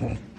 Mm-hmm.